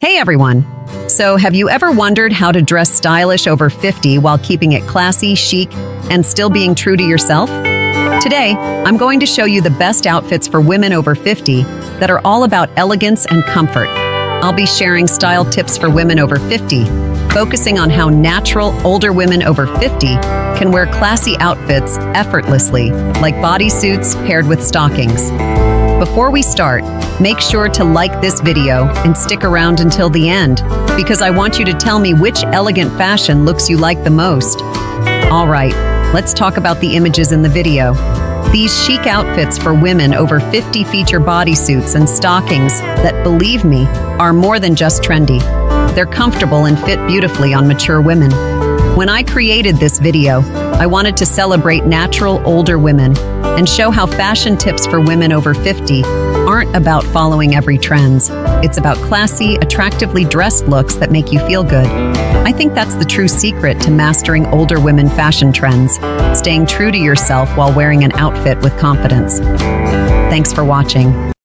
Hey everyone! So, have you ever wondered how to dress stylish over 50 while keeping it classy, chic, and still being true to yourself? Today, I'm going to show you the best outfits for women over 50 that are all about elegance and comfort. I'll be sharing style tips for women over 50, focusing on how natural, older women over 50 can wear classy outfits effortlessly, like bodysuits paired with stockings. Before we start, make sure to like this video and stick around until the end, because I want you to tell me which elegant fashion looks you like the most. All right, let's talk about the images in the video. These chic outfits for women over 50 feature bodysuits and stockings that, believe me, are more than just trendy. They're comfortable and fit beautifully on mature women. When I created this video, I wanted to celebrate natural older women and show how fashion tips for women over 50 aren't about following every trends. It's about classy, attractively dressed looks that make you feel good. I think that's the true secret to mastering older women fashion trends, staying true to yourself while wearing an outfit with confidence. Thanks for watching.